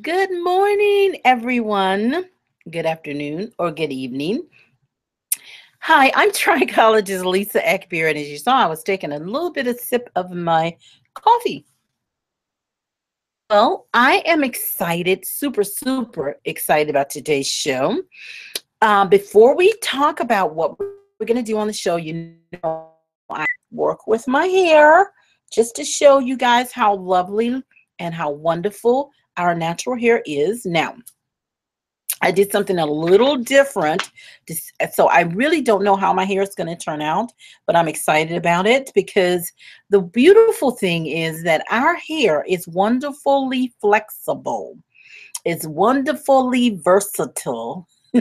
Good morning, everyone. Good afternoon or good evening. Hi, I'm trichologist Lisa Akbari, and as you saw, I was taking a little bit of sip of my coffee. Well, I am excited, super, super excited about today's show. Um, before we talk about what we're going to do on the show, you know, I work with my hair just to show you guys how lovely and how wonderful our natural hair is. Now, I did something a little different. So I really don't know how my hair is going to turn out, but I'm excited about it because the beautiful thing is that our hair is wonderfully flexible. It's wonderfully versatile.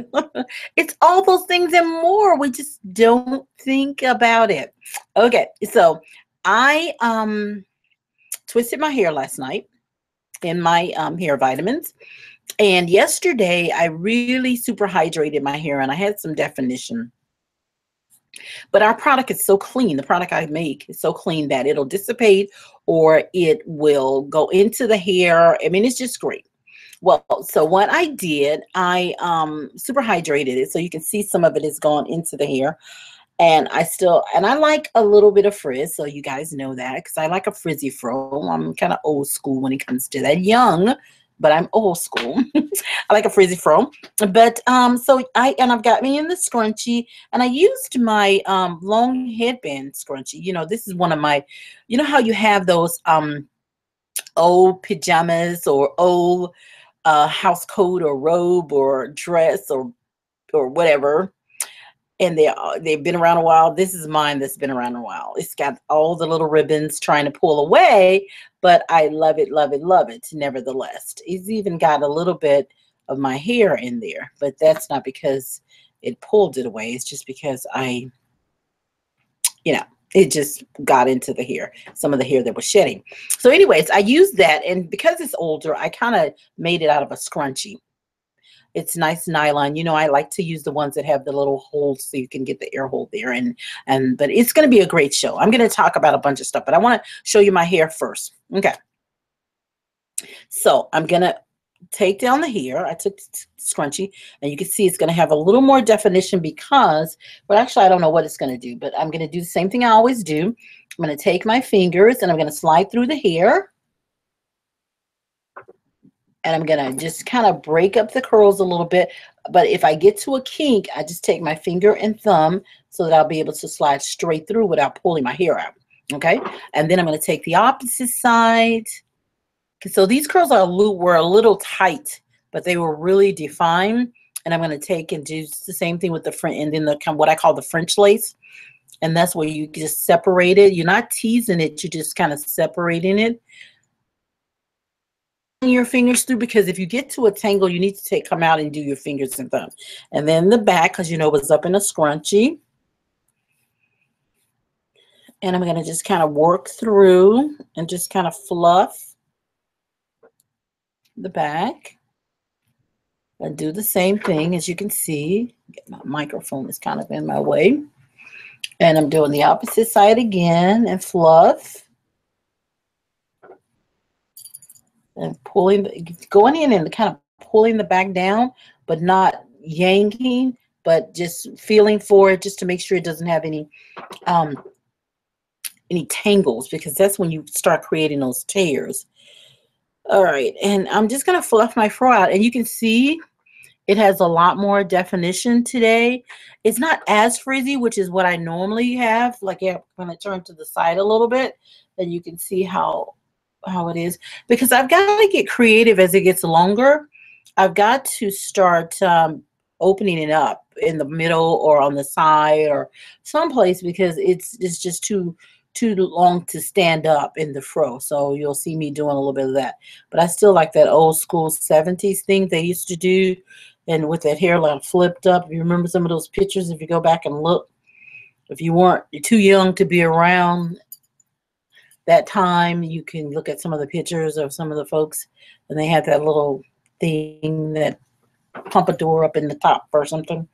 it's all those things and more. We just don't think about it. Okay, so I um twisted my hair last night in my um, hair vitamins. And yesterday, I really super hydrated my hair and I had some definition. But our product is so clean. The product I make is so clean that it'll dissipate or it will go into the hair. I mean, it's just great. Well, so what I did, I um, super hydrated it. So you can see some of it has gone into the hair and I still and I like a little bit of frizz, so you guys know that because I like a frizzy fro. I'm kind of old school when it comes to that. Young, but I'm old school. I like a frizzy fro. But um, so I and I've got me in the scrunchie, and I used my um long headband scrunchie. You know, this is one of my, you know how you have those um old pajamas or old uh house coat or robe or dress or or whatever and they uh, they've been around a while. This is mine that's been around a while. It's got all the little ribbons trying to pull away, but I love it, love it, love it. Nevertheless, it's even got a little bit of my hair in there, but that's not because it pulled it away. It's just because I, you know, it just got into the hair, some of the hair that was shedding. So, anyways, I used that, and because it's older, I kind of made it out of a scrunchie. It's nice nylon. You know, I like to use the ones that have the little holes so you can get the air hole there. And and but it's going to be a great show. I'm going to talk about a bunch of stuff, but I want to show you my hair first. Okay. So I'm going to take down the hair. I took scrunchie and you can see it's going to have a little more definition because, but actually I don't know what it's going to do, but I'm going to do the same thing I always do. I'm going to take my fingers and I'm going to slide through the hair and I'm gonna just kind of break up the curls a little bit. But if I get to a kink, I just take my finger and thumb so that I'll be able to slide straight through without pulling my hair out. Okay, and then I'm gonna take the opposite side. So these curls are a little, were a little tight, but they were really defined. And I'm gonna take and do the same thing with the front and then the what I call the French lace. And that's where you just separate it. You're not teasing it, you're just kind of separating it your fingers through because if you get to a tangle, you need to take come out and do your fingers and thumbs. And then the back, because you know it's up in a scrunchie. And I'm going to just kind of work through and just kind of fluff the back. And do the same thing as you can see. My microphone is kind of in my way. And I'm doing the opposite side again and fluff. And pulling, going in and kind of pulling the back down, but not yanking, but just feeling for it just to make sure it doesn't have any um, any tangles because that's when you start creating those tears. All right, and I'm just gonna fluff my fro out, and you can see it has a lot more definition today. It's not as frizzy, which is what I normally have. Like, I'm gonna turn to the side a little bit, and you can see how how it is because I've got to get creative as it gets longer. I've got to start um, opening it up in the middle or on the side or someplace because it's it's just too too long to stand up in the fro. So you'll see me doing a little bit of that. But I still like that old school 70s thing they used to do and with that hairline flipped up. You remember some of those pictures, if you go back and look, if you weren't you're too young to be around that time you can look at some of the pictures of some of the folks and they had that little thing that pompadour up in the top or something.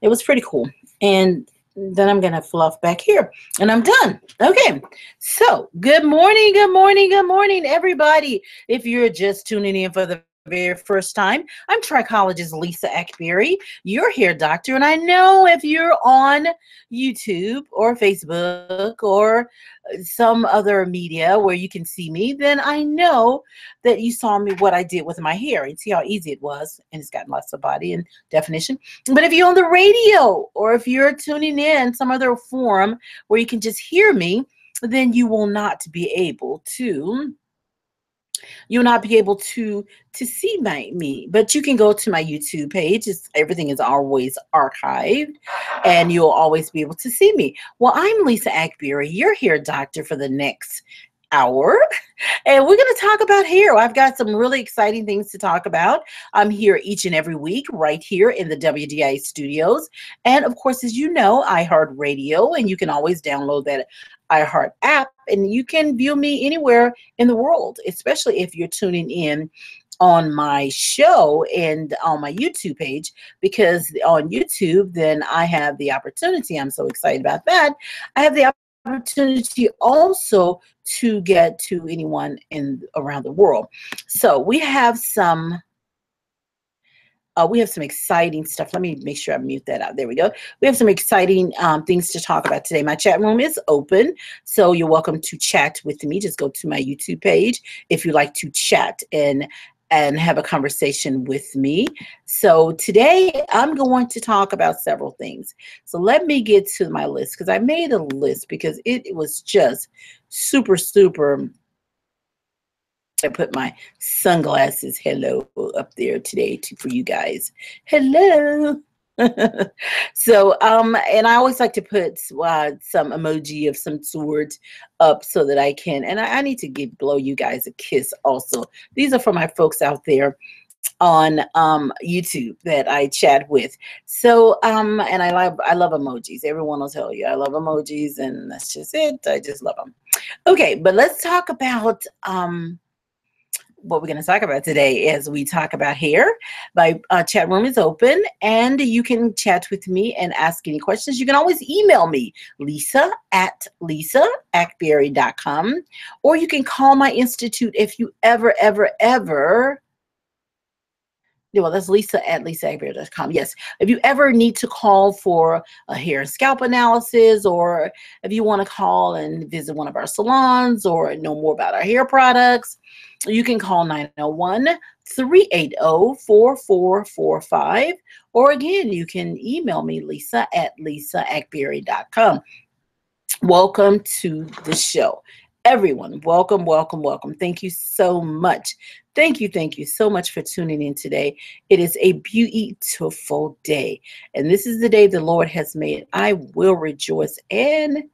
It was pretty cool. And then I'm gonna fluff back here and I'm done. Okay. So good morning good morning good morning everybody. If you're just tuning in for the very first time, I'm trichologist Lisa Akbari, your hair doctor. And I know if you're on YouTube or Facebook or uh, some other media where you can see me, then I know that you saw me what I did with my hair and see how easy it was. And it's got lots of body and definition. But if you're on the radio or if you're tuning in some other forum where you can just hear me, then you will not be able to you'll not be able to to see my me but you can go to my youtube page. It's, everything is always archived and you'll always be able to see me. Well i'm lisa Akbari you're here doctor for the next hour and we're going to talk about hair. I've got some really exciting things to talk about i'm here each and every week right here in the wdi studios. And of course as you know i heart radio and you can always download that iHeart app, and you can view me anywhere in the world, especially if you're tuning in on my show and on my YouTube page because on YouTube, then I have the opportunity. I'm so excited about that. I have the opportunity also to get to anyone in around the world. So we have some uh, we have some exciting stuff. Let me make sure I mute that out. There we go. We have some exciting um, things to talk about today. My chat room is open, so you're welcome to chat with me. Just go to my YouTube page if you like to chat and and have a conversation with me. So today I'm going to talk about several things. So let me get to my list because I made a list because it, it was just super, super I put my sunglasses hello up there today to, for you guys. Hello. so um and i always like to put uh, some emoji of some sort up so that i can and I, I, need to give blow you guys a kiss also. These are for my folks out there on um youtube that i chat with. So um and i love i love emojis. Everyone will tell you i love emojis and that's just it. I just love them okay but let's talk about um what we're going to talk about today as we talk about hair. My uh, chat room is open and you can chat with me and ask any questions. You can always email me, lisa at lisaakbari.com, or you can call my institute if you ever, ever, ever well, that's Lisa at lisaakbari.com. Yes. If you ever need to call for a hair and scalp analysis, or if you want to call and visit one of our salons or know more about our hair products, you can call 901 380 4445. Or again, you can email me, Lisa at lisaakbari.com. Welcome to the show. Everyone, welcome, welcome, welcome. Thank you so much. Thank you, thank you so much for tuning in today. It is a beautiful day, and this is the day the Lord has made. I will rejoice and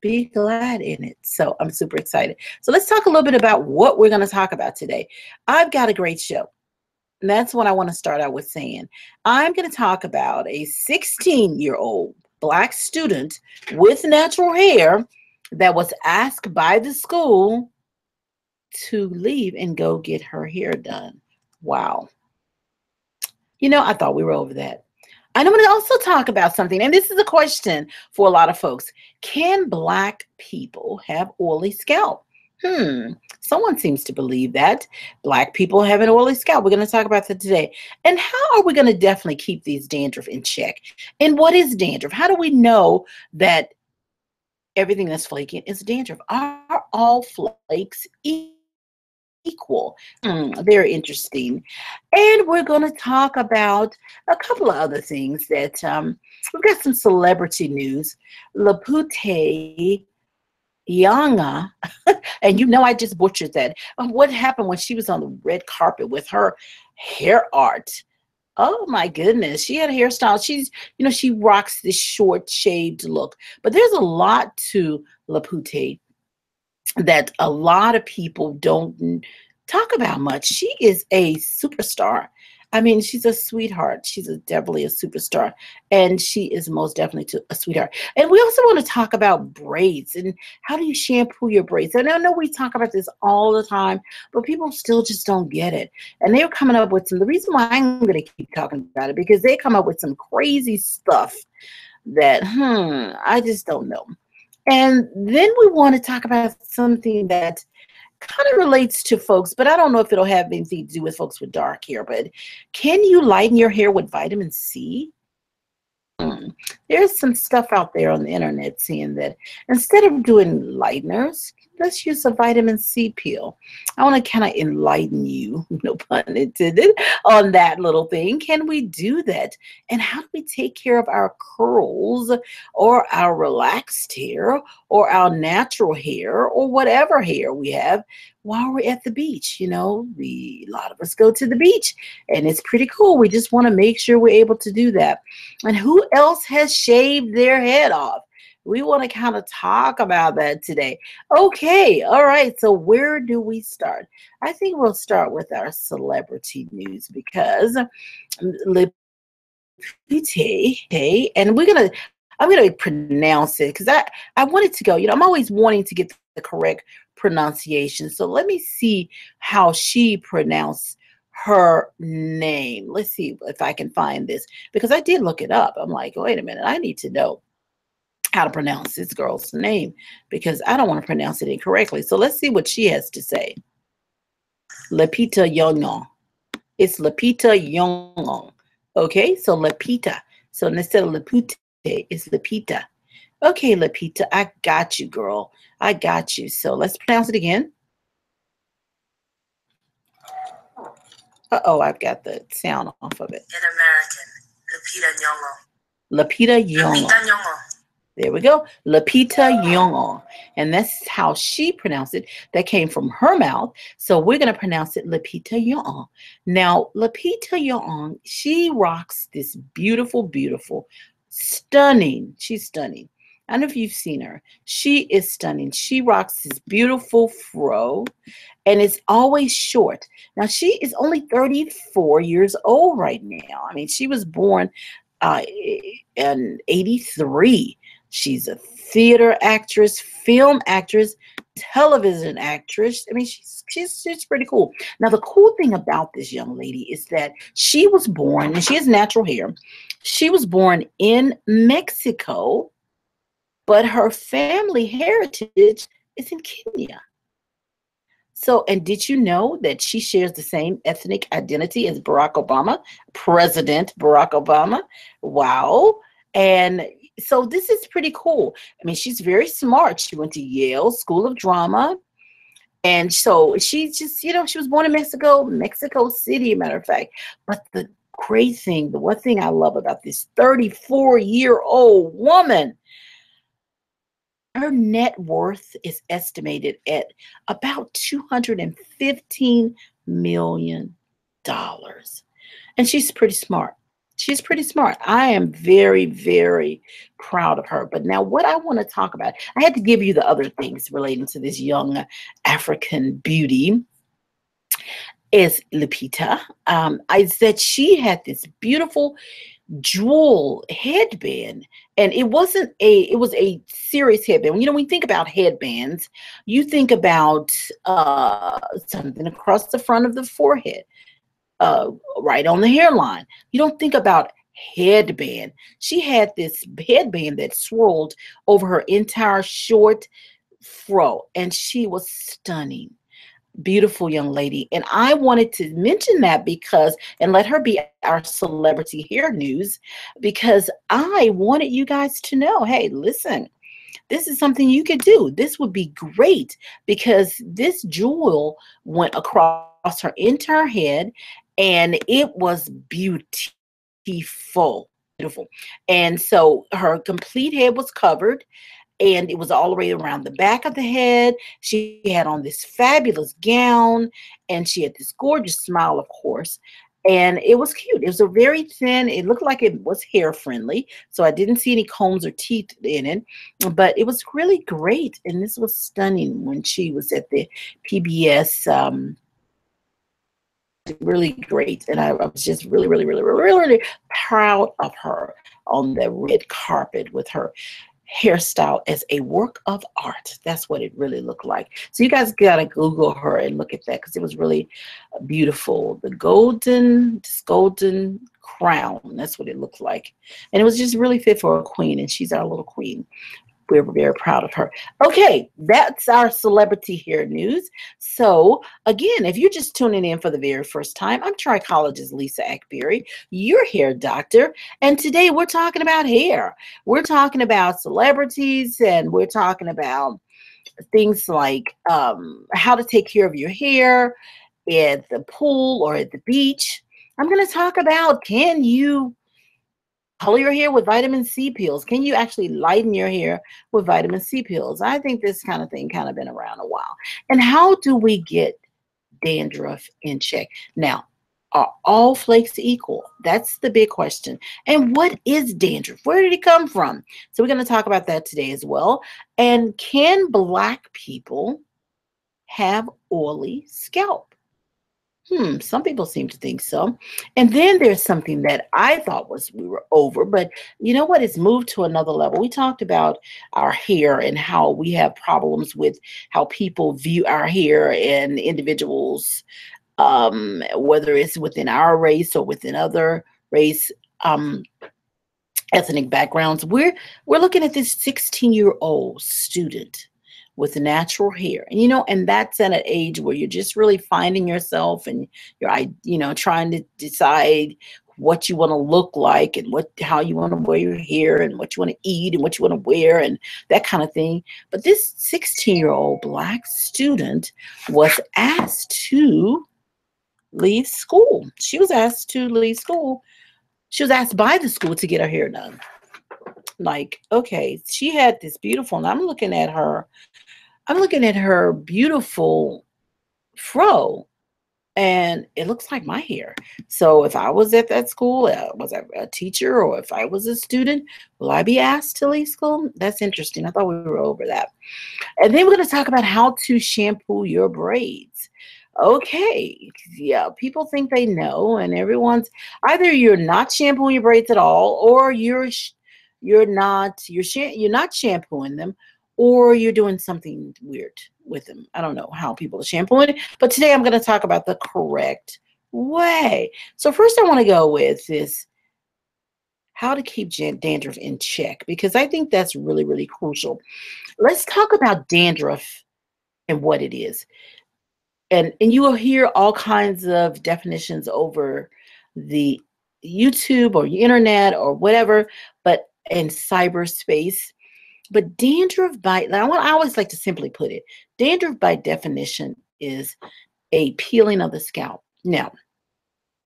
be glad in it. So I'm super excited. So let's talk a little bit about what we're going to talk about today. I've got a great show. And that's what I want to start out with saying. I'm going to talk about a 16 year old black student with natural hair that was asked by the school to leave and go get her hair done. Wow. You know, I thought we were over that. And I'm going to also talk about something, and this is a question for a lot of folks. Can black people have oily scalp? Hmm, someone seems to believe that black people have an oily scalp. We're going to talk about that today. And how are we going to definitely keep these dandruff in check? And what is dandruff? How do we know that everything that's flaking is dandruff? Are all flakes equal? Mm, very interesting. And we're going to talk about a couple of other things that um, we've got some celebrity news. Lupita Yanga, and you know I just butchered that. What happened when she was on the red carpet with her hair art? Oh my goodness, she had a hairstyle. She's, you know, she rocks this short shaved look. But there's a lot to Lupita that a lot of people don't talk about much. She is a superstar. I mean, she's a sweetheart. She's a, definitely a superstar, and she is most definitely a sweetheart. And we also want to talk about braids and how do you shampoo your braids. And I know we talk about this all the time, but people still just don't get it. And they're coming up with some. The reason why I'm going to keep talking about it because they come up with some crazy stuff that, hmm, I just don't know. And then we want to talk about something that kind of relates to folks, but I don't know if it'll have anything to do with folks with dark hair. But can you lighten your hair with vitamin C? Hmm. There's some stuff out there on the internet saying that instead of doing lighteners, let's use a vitamin C peel. I want to kind of enlighten you, no pun intended, on that little thing. Can we do that? And how do we take care of our curls or our relaxed hair or our natural hair or whatever hair we have while we're at the beach? You know, we a lot of us go to the beach and it's pretty cool. We just want to make sure we're able to do that. And who else has shaved their head off? We want to kind of talk about that today. Okay, all right. So where do we start? I think we'll start with our celebrity news because Lipite, and we're gonna I'm gonna pronounce it because I I wanted to go. You know, I'm always wanting to get the correct pronunciation. So let me see how she pronounced her name. Let's see if I can find this because I did look it up. I'm like, wait a minute, I need to know how to pronounce this girl's name because I don't want to pronounce it incorrectly. So let's see what she has to say. Lapita Nyong'o. It's Lapita Nyong'o. Okay, so Lapita. So instead of Lupita, it's Lapita. Okay, Lapita, I got you, girl. I got you. So let's pronounce it again. Uh-oh, I've got the sound off of it. In American, Lapita Nyong'o. Lapita Nyong'o. Lupita Nyong'o. There we go. Lupita Nyong'o. And that's how she pronounced it. That came from her mouth. So we're going to pronounce it Lupita Nyong'o. Now, Lupita Nyong'o, she rocks this beautiful, beautiful, stunning. She's stunning. I don't know if you've seen her. She is stunning. She rocks this beautiful fro and it's always short. Now, she is only 34 years old right now. I mean, she was born uh, in 83. She's a theater actress, film actress, television actress. I mean, she's she's she's pretty cool. Now, the cool thing about this young lady is that she was born, and she has natural hair. She was born in Mexico, but her family heritage is in Kenya. So, and did you know that she shares the same ethnic identity as Barack Obama, President Barack Obama? Wow. And so this is pretty cool. I mean, she's very smart. She went to Yale School of Drama. And so she just, you know, she was born in Mexico, Mexico City, matter of fact. But the great thing, the one thing I love about this 34 year old woman, her net worth is estimated at about $215 million. And she's pretty smart she's pretty smart. I am very, very proud of her. But now, what I want to talk about, I had to give you the other things relating to this young African beauty. Is Lupita? Um, I said she had this beautiful jewel headband and it wasn't a it was a serious headband you know when you think about headbands you think about uh something across the front of the forehead uh, right on the hairline. You don't think about headband. She had this headband that swirled over her entire short fro, and she was stunning. Beautiful young lady. And I wanted to mention that because, and let her be our celebrity hair news, because I wanted you guys to know hey, listen, this is something you could do. This would be great because this jewel went across her entire head and it was beautiful beautiful. And so her complete head was covered and it was all the way around the back of the head. She had on this fabulous gown and she had this gorgeous smile of course and it was cute. It was a very thin it looked like it was hair friendly so i didn't see any combs or teeth in it but it was really great and this was stunning when she was at the pbs um, really great. And I, I, was just really, really, really, really, really, really proud of her on the red carpet with her hairstyle as a work of art. That's what it really looked like. So you guys got to Google her and look at that because it was really beautiful. The golden, this golden crown. That's what it looked like. And it was just really fit for a queen. And she's our little queen. We're very proud of her. Okay, that's our celebrity hair news. So, again, if you're just tuning in for the very first time, I'm trichologist Lisa Akbari, your hair doctor, and today we're talking about hair. We're talking about celebrities and we're talking about things like um, how to take care of your hair at the pool or at the beach. I'm going to talk about can you color your hair with vitamin C pills? Can you actually lighten your hair with vitamin C pills? I think this kind of thing kind of been around a while. And how do we get dandruff in check? Now, are all flakes equal? That's the big question. And what is dandruff? Where did it come from? So we're going to talk about that today as well. And can black people have oily scalp? Hmm, some people seem to think so. And then there's something that I thought was we were over, but you know what? It's moved to another level. We talked about our hair and how we have problems with how people view our hair and individuals, um, whether it's within our race or within other race um, ethnic backgrounds. We're we're looking at this 16 year old student with natural hair. And you know, and that's at an age where you're just really finding yourself and you're I you know trying to decide what you want to look like and what how you want to wear your hair and what you want to eat and what you want to wear and that kind of thing. But this 16-year-old black student was asked to leave school. She was asked to leave school. She was asked by the school to get her hair done. Like, okay, she had this beautiful, and I'm looking at her I'm looking at her beautiful fro and it looks like my hair. So if I was at that school, uh, was I a teacher or if I was a student, will I be asked to leave school? That's interesting. I thought we were over that. And then we're going to talk about how to shampoo your braids. Okay, yeah, people think they know, and everyone's either you're not shampooing your braids at all, or you're you're not you're you're not shampooing them, or you're doing something weird with them. I don't know how people are shampooing, but today I'm going to talk about the correct way. So first I want to go with this how to keep dandruff in check because I think that's really, really crucial. Let's talk about dandruff and what it is. And, and you will hear all kinds of definitions over the YouTube or internet or whatever, but in cyberspace, but dandruff by I want I always like to simply put it. Dandruff by definition is a peeling of the scalp. Now,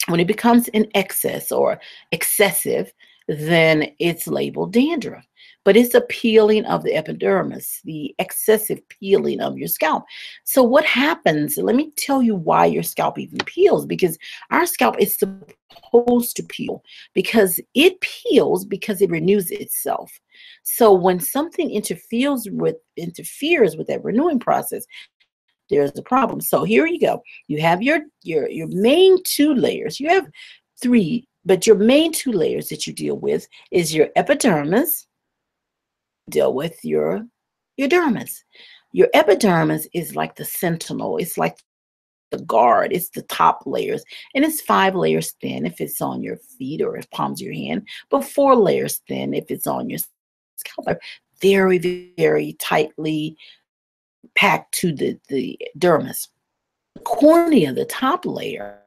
when it becomes in excess or excessive, then it's labeled dandruff. But it's a peeling of the epidermis, the excessive peeling of your scalp. So what happens? Let me tell you why your scalp even peels because our scalp is supposed to peel because it peels because it renews itself. So when something interferes with interferes with that renewing process, there's a problem. So here you go. You have your your your main two layers. You have three, but your main two layers that you deal with is your epidermis, deal with your your dermis. Your epidermis is like the sentinel. It's like the guard. It's the top layers. And it's five layers thin if it's on your feet or if palms of your hand, but four layers thin if it's on your scalp. Very, very tightly packed to the, the dermis. The cornea, the top layer,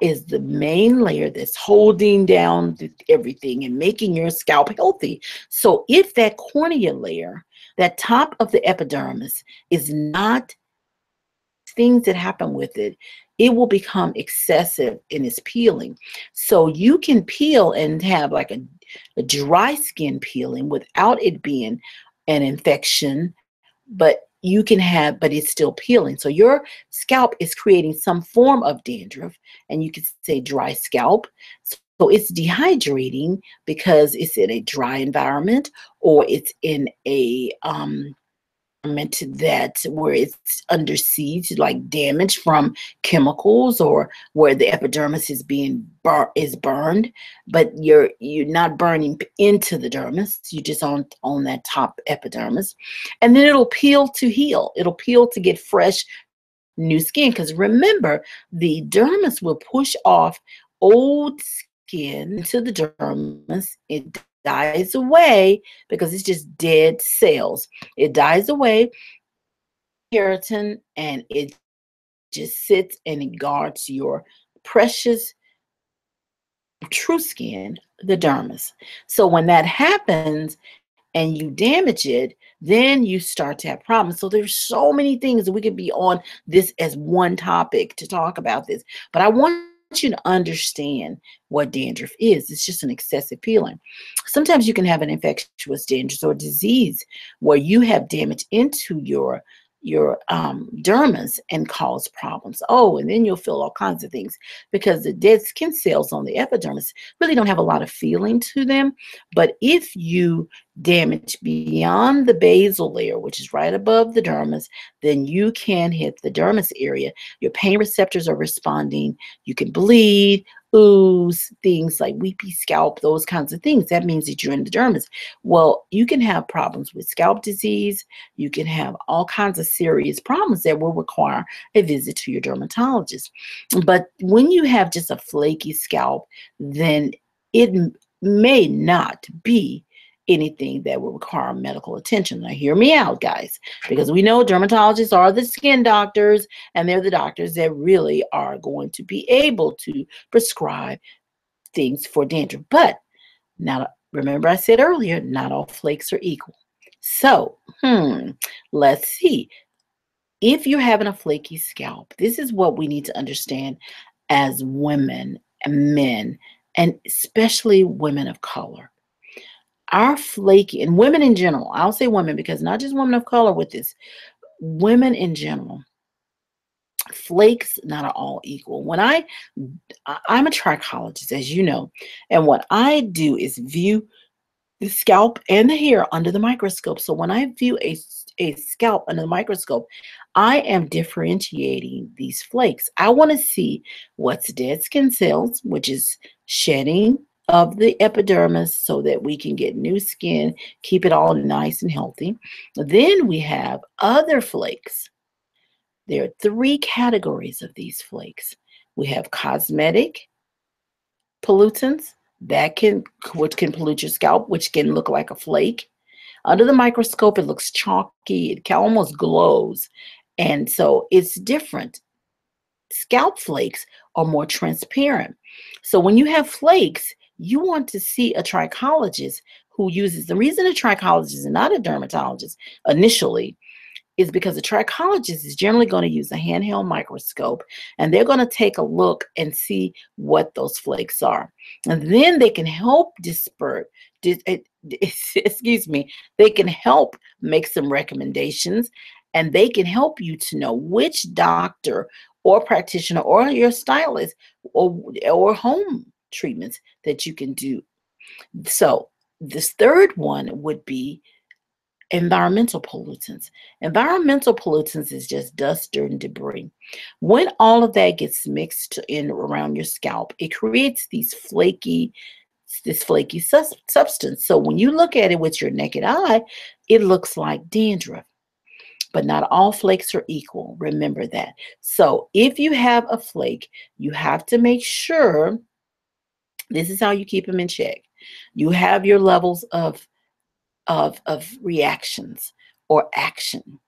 is the main layer that's holding down everything and making your scalp healthy. So if that cornea layer, that top of the epidermis is not things that happen with it, it will become excessive in its peeling. So you can peel and have like a, a dry skin peeling without it being an infection, but you can have, but it's still peeling. So your scalp is creating some form of dandruff, and you can say dry scalp. So it's dehydrating because it's in a dry environment or it's in a um, that where it's under siege, like damage from chemicals, or where the epidermis is being bur- is burned, but you're you're not burning into the dermis. You just on on that top epidermis, and then it'll peel to heal. It'll peel to get fresh new skin. Because remember, the dermis will push off old skin to the dermis. It dies away because it's just dead cells. It dies away, keratin, and it just sits and it guards your precious true skin, the dermis. So when that happens and you damage it, then you start to have problems. So there's so many things that we could be on this as one topic to talk about this. But I want you to understand what dandruff is. It's just an excessive peeling. Sometimes you can have an infectious dandruff or disease where you have damage into your your um, dermis and cause problems. Oh, and then you'll feel all kinds of things because the dead skin cells on the epidermis really don't have a lot of feeling to them. But if you damage beyond the basal layer, which is right above the dermis, then you can hit the dermis area. Your pain receptors are responding. You can bleed, ooze, things like weepy scalp, those kinds of things. That means that you're in the dermis. Well, you can have problems with scalp disease. You can have all kinds of serious problems that will require a visit to your dermatologist. But when you have just a flaky scalp, then it may not be anything that will require medical attention. Now, hear me out, guys, because we know dermatologists are the skin doctors, and they're the doctors that really are going to be able to prescribe things for dandruff. But now, remember, I said earlier, not all flakes are equal. So, hmm, let's see. If you're having a flaky scalp, this is what we need to understand as women and men, and especially women of color our flaky and women in general, I'll say women because not just women of color with this, women in general, flakes not are all equal. When I, I'm a trichologist, as you know, and what I do is view the scalp and the hair under the microscope. So when I view a, a scalp under the microscope, I am differentiating these flakes. I want to see what's dead skin cells, which is shedding of the epidermis so that we can get new skin, keep it all nice and healthy. Then we have other flakes. There are three categories of these flakes. We have cosmetic pollutants that can which can pollute your scalp, which can look like a flake. Under the microscope, it looks chalky, it almost glows. And so it's different. Scalp flakes are more transparent. So when you have flakes, you want to see a trichologist who uses the reason a trichologist is not a dermatologist initially is because a trichologist is generally going to use a handheld microscope and they're going to take a look and see what those flakes are. And then they can help disperse, eh, excuse me, they can help make some recommendations and they can help you to know which doctor or practitioner or your stylist or, or home treatments that you can do. So, this third one would be environmental pollutants. Environmental pollutants is just dust, dirt, and debris. When all of that gets mixed in around your scalp, it creates these flaky, this flaky substance. So when you look at it with your naked eye, it looks like dandruff. But not all flakes are equal. Remember that. So if you have a flake, you have to make sure this is how you keep them in check. You have your levels of, of, of reactions or action.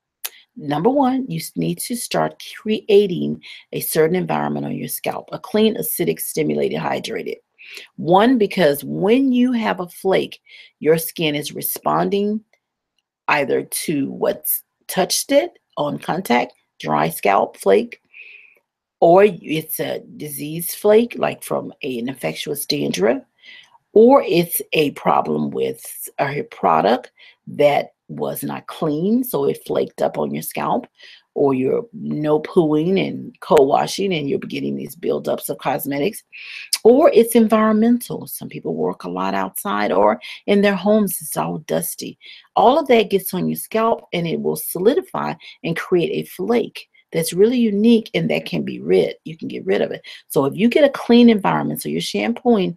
Number one, you need to start creating a certain environment on your scalp, a clean, acidic, stimulated, hydrated. One, because when you have a flake, your skin is responding either to what's touched it on contact, dry scalp flake, or it's a disease flake, like from an infectious dandruff, or it's a problem with a product that was not clean, so it flaked up on your scalp, or you're no pooing and co-washing and you're getting these buildups of cosmetics, or it's environmental. Some people work a lot outside or in their homes, it's all dusty. All of that gets on your scalp and it will solidify and create a flake that's really unique and that can be rid. You can get rid of it. So if you get a clean environment, so you're shampooing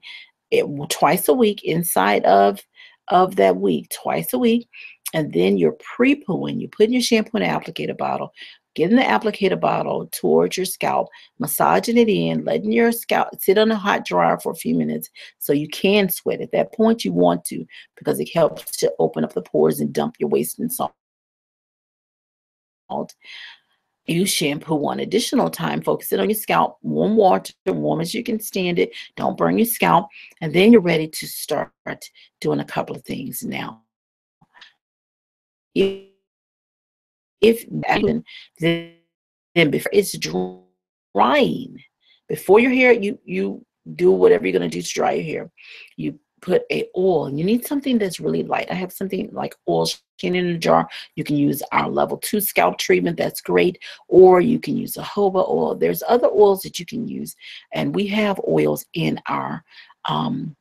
it twice a week inside of of that week, twice a week, and then you're pre-pooing. You put in your shampoo in an applicator bottle getting the applicator bottle towards your scalp, massaging it in, letting your scalp sit on a hot dryer for a few minutes so you can sweat. At that point, you want to because it helps to open up the pores and dump your waste and salt. Use shampoo one additional time. Focus it on your scalp. Warm water, warm as you can stand it. Don't burn your scalp. And then you're ready to start doing a couple of things now. If, if then, then before it's drying, before your hair, you you do whatever you're going to do to dry your hair. You put a oil you need something that's really light. I have something like oil skin in a jar. You can use our level two scalp treatment. That's great. Or you can use a jojoba oil. There's other oils that you can use. And we have oils in our um,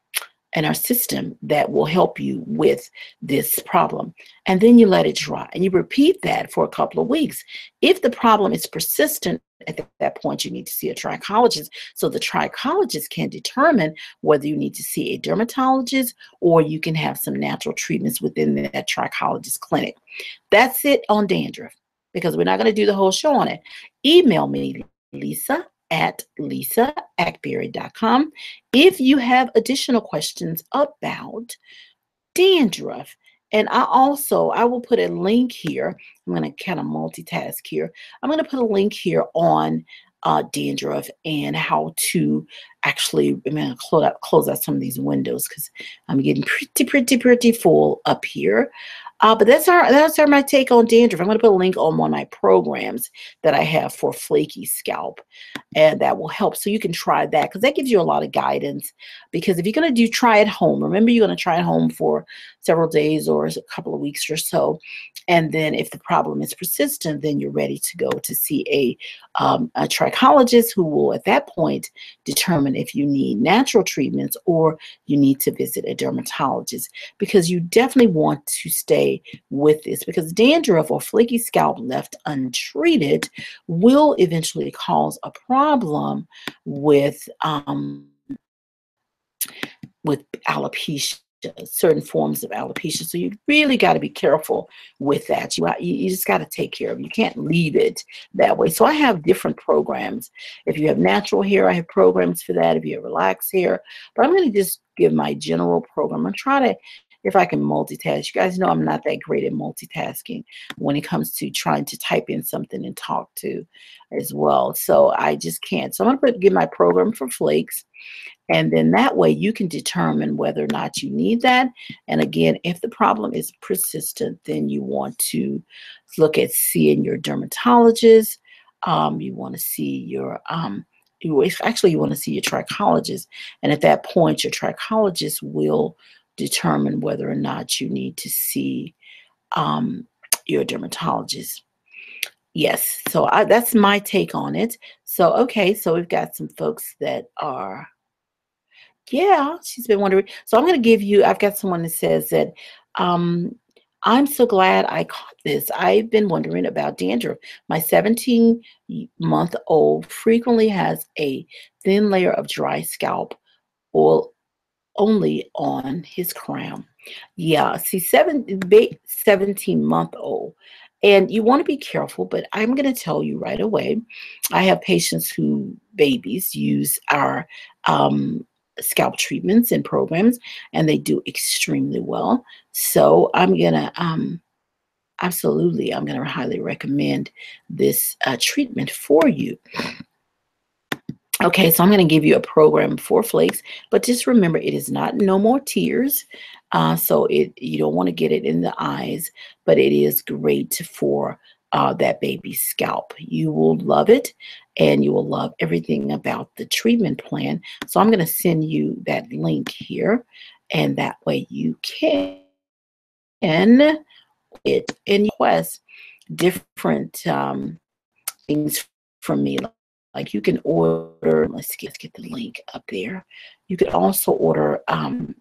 in our system that will help you with this problem. And then you let it dry and you repeat that for a couple of weeks. If the problem is persistent at that point, you need to see a trichologist. So the trichologist can determine whether you need to see a dermatologist or you can have some natural treatments within that trichologist clinic. That's it on dandruff because we're not going to do the whole show on it. Email me, Lisa at lisaakbari.com if you have additional questions about dandruff. And I also, I will put a link here. I'm going to kind of multitask here. I'm going to put a link here on uh, dandruff and how to actually, I'm to close out, close out some of these windows because I'm getting pretty, pretty, pretty full up here. Uh, but that's our that's our my take on dandruff. I'm going to put a link on one of my programs that I have for flaky scalp, and that will help. So you can try that because that gives you a lot of guidance. Because if you're going to do try at home, remember you're going to try at home for several days or a couple of weeks or so, and then if the problem is persistent, then you're ready to go to see a um, a trichologist who will at that point determine if you need natural treatments or you need to visit a dermatologist. Because you definitely want to stay with this because dandruff or flaky scalp left untreated will eventually cause a problem with um, with alopecia certain forms of alopecia. So you really got to be careful with that. You, you just got to take care of it. You can't leave it that way. So I have different programs. If you have natural hair, I have programs for that. If you have relaxed hair, but I'm going to just give my general program and try to if I can multitask. You guys know I'm not that great at multitasking when it comes to trying to type in something and talk to as well. So I just can't. So I'm going to give my program for flakes. And then that way you can determine whether or not you need that. And again, if the problem is persistent, then you want to look at seeing your dermatologist. Um, you want to see your um, you actually you want to see your trichologist and at that point your trichologist will determine whether or not you need to see um, your dermatologist. Yes, so I, that's my take on it. So, okay, so we've got some folks that are, yeah, she's been wondering. So, I'm going to give you, I've got someone that says that um, I'm so glad I caught this. I've been wondering about dandruff. My 17 month old frequently has a thin layer of dry scalp oil only on his crown. Yeah, see, seven, 17 month old. And you want to be careful, but I'm going to tell you right away. I have patients who babies use our um, scalp treatments and programs, and they do extremely well. So I'm going to um, absolutely, I'm going to highly recommend this uh, treatment for you. Okay, so I'm going to give you a program for flakes, but just remember it is not no more tears. Uh, so it you don't want to get it in the eyes, but it is great for uh, that baby's scalp. You will love it and you will love everything about the treatment plan. So I'm going to send you that link here and that way you can it and request different um, things from me like you can order, let's get, let's get the link up there. You could also order um,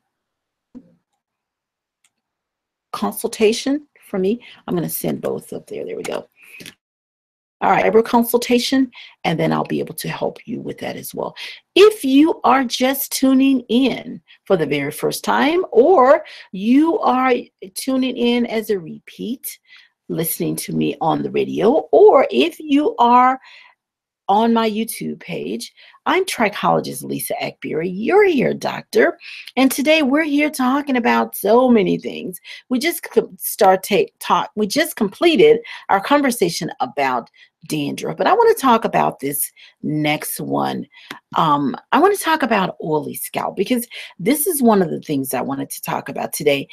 consultation for me. I'm going to send both up there. There we go. All right, eyebrow consultation, and then I'll be able to help you with that as well. If you are just tuning in for the very first time, or you are tuning in as a repeat, listening to me on the radio, or if you are on my YouTube page. I'm trichologist Lisa Akbari. You're here, doctor. And today we're here talking about so many things. We just start take talk. We just completed our conversation about dandruff, but I want to talk about this next one. Um, I want to talk about oily scalp because this is one of the things I wanted to talk about today.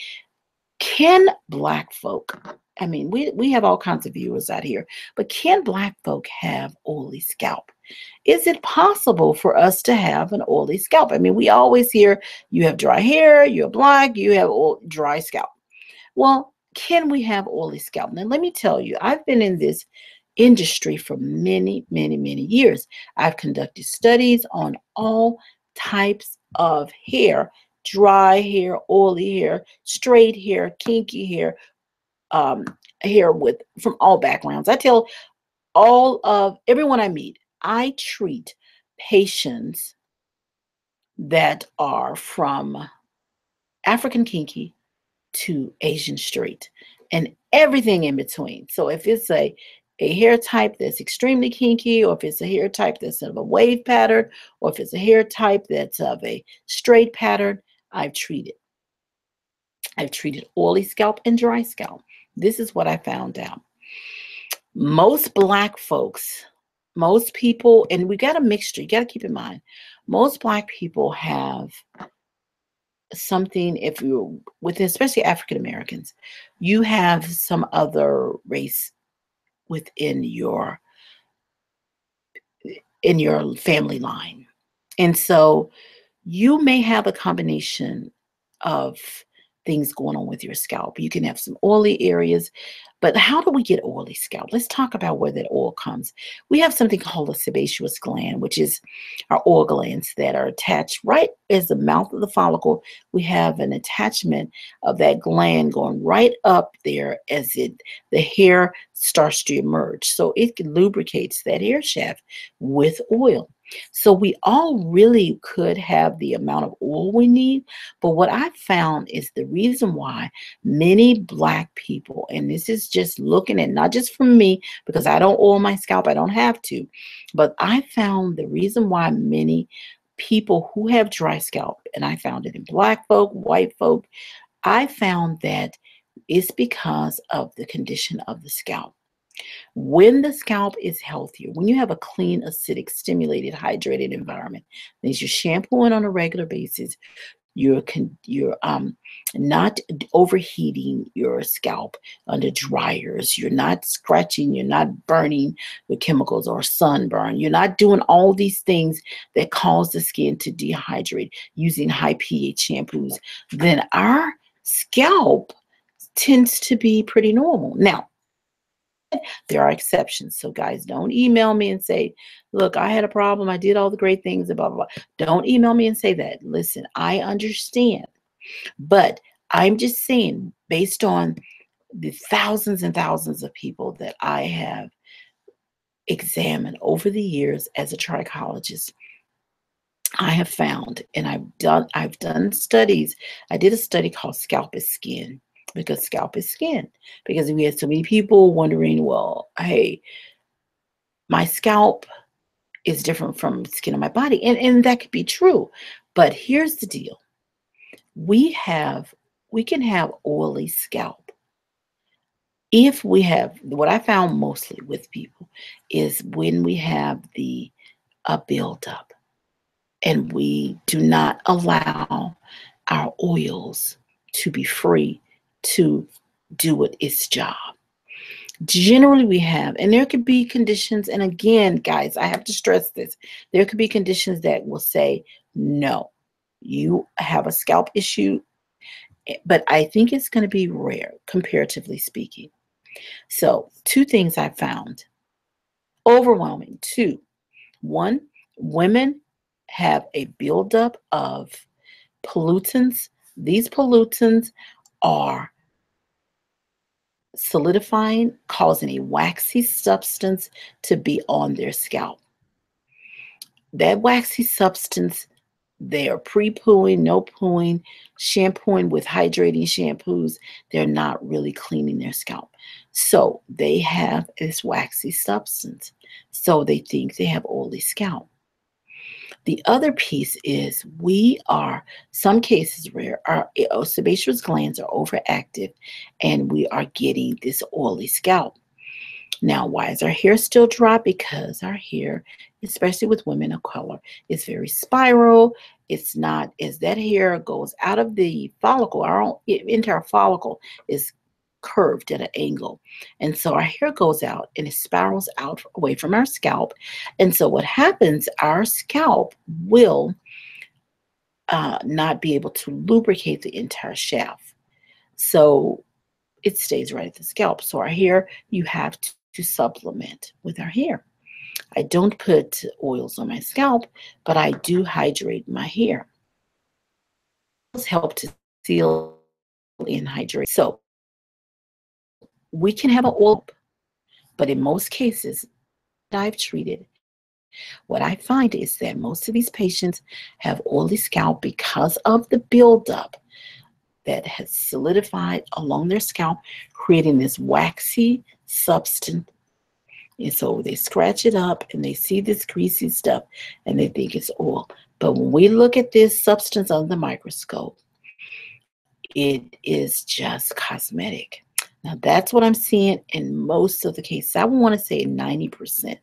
Can black folk I mean, we, we have all kinds of viewers out here, but can black folk have oily scalp? Is it possible for us to have an oily scalp? I mean, we always hear you have dry hair, you're black, you have dry scalp. Well, can we have oily scalp? Now, let me tell you, I've been in this industry for many, many, many years. I've conducted studies on all types of hair dry hair, oily hair, straight hair, kinky hair, um, here with from all backgrounds. I tell all of everyone I meet, I treat patients that are from African kinky to Asian straight and everything in between. So if it's a a hair type that's extremely kinky, or if it's a hair type that's of a wave pattern, or if it's a hair type that's of a straight pattern, I've treated. I've treated oily scalp and dry scalp. This is what I found out. Most black folks, most people, and we got a mixture, you got to keep in mind, most black people have something, if you with especially African Americans, you have some other race within your in your family line. And so you may have a combination of things going on with your scalp. You can have some oily areas, but how do we get oily scalp? Let's talk about where that oil comes. We have something called a sebaceous gland, which is our oil glands that are attached right as the mouth of the follicle. We have an attachment of that gland going right up there as it the hair starts to emerge. So it lubricates that hair shaft with oil. So we all really could have the amount of oil we need. But what I found is the reason why many black people, and this is just looking at not just from me, because I don't oil my scalp, I don't have to, but I found the reason why many people who have dry scalp, and I found it in black folk, white folk, I found that it's because of the condition of the scalp. When the scalp is healthier, when you have a clean, acidic, stimulated, hydrated environment, means you're shampooing on a regular basis, you're you're um, not overheating your scalp under dryers. You're not scratching. You're not burning with chemicals or sunburn. You're not doing all these things that cause the skin to dehydrate using high pH shampoos. Then our scalp tends to be pretty normal. Now, there are exceptions. So, guys, don't email me and say, Look, I had a problem. I did all the great things, blah, blah, blah. Don't email me and say that. Listen, I understand. But I'm just saying, based on the thousands and thousands of people that I have examined over the years as a trichologist, I have found, and I've done, I've done studies. I did a study called Scalp is Skin because scalp is skin. Because we had so many people wondering, well, hey, my scalp is different from skin on my body. And, and that could be true. But here's the deal. We have, we can have oily scalp. If we have, what I found mostly with people is when we have the a buildup and we do not allow our oils to be free to do it its job. Generally, we have, and there could be conditions, and again, guys, I have to stress this there could be conditions that will say, no, you have a scalp issue, eh, but I think it's going to be rare, comparatively speaking. So, two things I found overwhelming. Two, one, women have a buildup of pollutants. These pollutants are solidifying, causing a waxy substance to be on their scalp. That waxy substance, they are pre pooing, no pooing, shampooing with hydrating shampoos. They're not really cleaning their scalp. So they have this waxy substance. So they think they have oily scalp. The other piece is we are, some cases where our eh, oh, sebaceous glands are overactive and we are getting this oily scalp. Now, why is our hair still dry? Because our hair, especially with women of color, is very spiral. It's not as that hair goes out of the follicle, our own, entire follicle is curved at an angle. And so our hair goes out and it spirals out away from our scalp. And so what happens, our scalp will uh, not be able to lubricate the entire shaft. So it stays right at the scalp. So our hair, you have to, to supplement with our hair. I don't put oils on my scalp, but I do hydrate my hair. Help to seal and hydrate. So we can have an oil, but in most cases that I've treated, what I find is that most of these patients have oily scalp because of the buildup that has solidified along their scalp, creating this waxy substance. And so they scratch it up and they see this greasy stuff and they think it's oil. But when we look at this substance under the microscope, it is just cosmetic. Now that's what I'm seeing in most of the cases. I want to say 90%.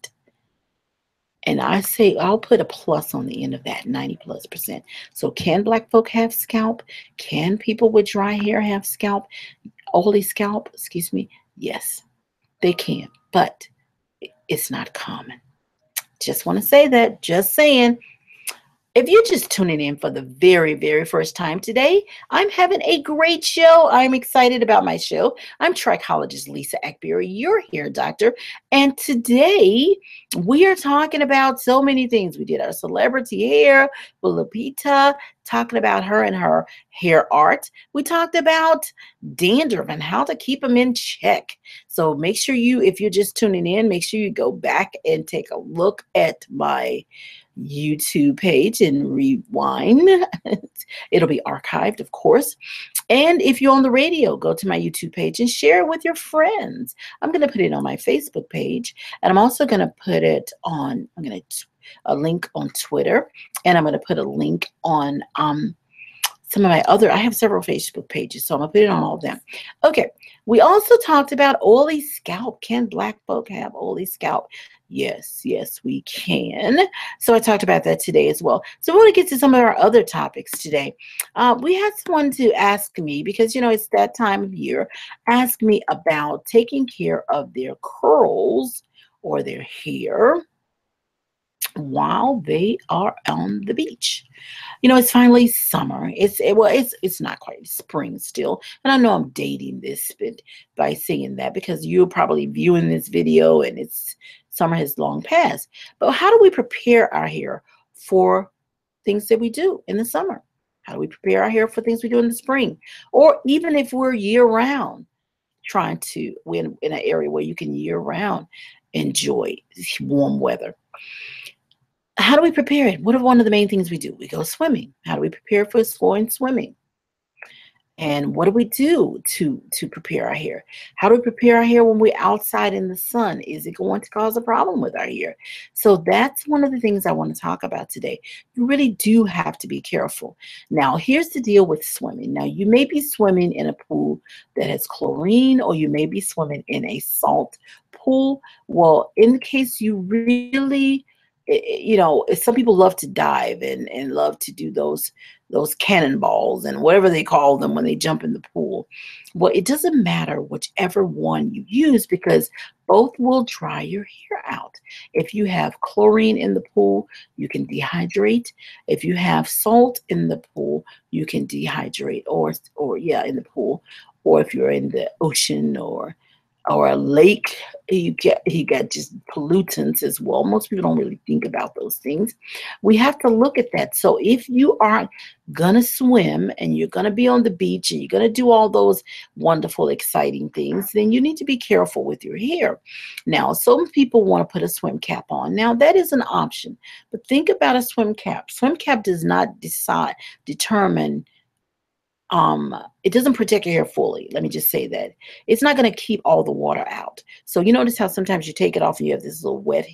And I say I'll put a plus on the end of that 90 plus percent. So can black folk have scalp? Can people with dry hair have scalp? Oily scalp, excuse me. Yes, they can, but it's not common. Just want to say that, just saying. If you're just tuning in for the very, very first time today, I'm having a great show. I'm excited about my show. I'm trichologist Lisa Akbari, your hair doctor. And today we are talking about so many things. We did our celebrity hair with Lupita, talking about her and her hair art. We talked about dandruff and how to keep them in check. So make sure you, if you're just tuning in, make sure you go back and take a look at my YouTube page and rewind. It'll be archived, of course. And if you're on the radio, go to my YouTube page and share it with your friends. I'm going to put it on my Facebook page, and I'm also going to put it on, I'm going to a link on Twitter, and I'm going to put a link on um, some of my other, I have several Facebook pages, so I'm going to put it on all of them. Okay, we also talked about oily scalp. Can black folk have oily scalp? Yes, yes, we can. So I talked about that today as well. So we want to get to some of our other topics today. Uh, we had someone to ask me, because, you know, it's that time of year, ask me about taking care of their curls or their hair while they are on the beach. You know, it's finally summer. It's it, well, it's it's not quite spring still, and I know I'm dating this but by saying that because you're probably viewing this video and it's summer has long passed. But how do we prepare our hair for things that we do in the summer? How do we prepare our hair for things we do in the spring, or even if we're year round? Trying to in in an area where you can year round enjoy warm weather how do we prepare it? What are one of the main things we do? We go swimming. How do we prepare for going swimming? And what do we do to to prepare our hair? How do we prepare our hair when we're outside in the sun? Is it going to cause a problem with our hair? So that's one of the things I want to talk about today. You really do have to be careful. Now, here's the deal with swimming. Now, you may be swimming in a pool that has chlorine, or you may be swimming in a salt pool. Well, in case you really you know, some people love to dive and, and love to do those those cannonballs and whatever they call them when they jump in the pool. Well, it doesn't matter whichever one you use because both will dry your hair out. If you have chlorine in the pool, you can dehydrate. If you have salt in the pool, you can dehydrate or or yeah, in the pool. Or if you're in the ocean or or a lake, you get you got just pollutants as well. Most people don't really think about those things. We have to look at that. So if you are gonna swim and you're gonna be on the beach and you're gonna do all those wonderful, exciting things, then you need to be careful with your hair. Now, some people want to put a swim cap on. Now that is an option, but think about a swim cap. Swim cap does not decide determine um, it doesn't protect your hair fully. Let me just say that. It's not going to keep all the water out. So you notice how sometimes you take it off and you have this little wet